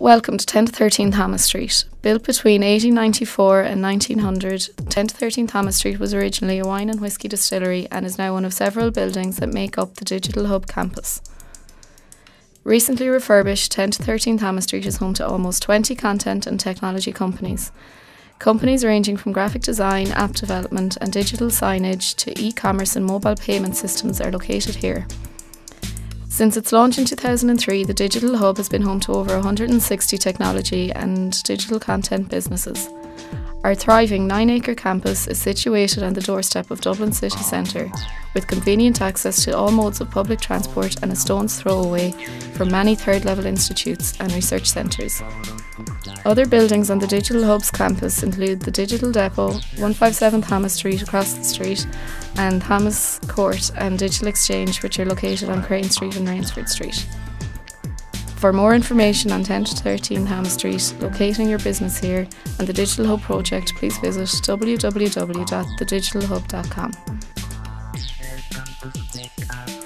Welcome to 10 to 13 Thomas Street. Built between 1894 and 1900, 10 to 13 Thomas Street was originally a wine and whisky distillery and is now one of several buildings that make up the Digital Hub campus. Recently refurbished, 10 to 13 Thomas Street is home to almost 20 content and technology companies. Companies ranging from graphic design, app development, and digital signage to e commerce and mobile payment systems are located here. Since its launch in 2003, the Digital Hub has been home to over 160 technology and digital content businesses. Our thriving nine acre campus is situated on the doorstep of Dublin city centre, with convenient access to all modes of public transport and a stone's throw away from many third level institutes and research centres. Other buildings on the Digital Hub's campus include the Digital Depot, 157 Thomas Street across the street, and Thomas Court and Digital Exchange, which are located on Crane Street and Rainsford Street. For more information on 10 to 13 Thomas Street, locating your business here, and the Digital Hub project, please visit www.thedigitalhub.com.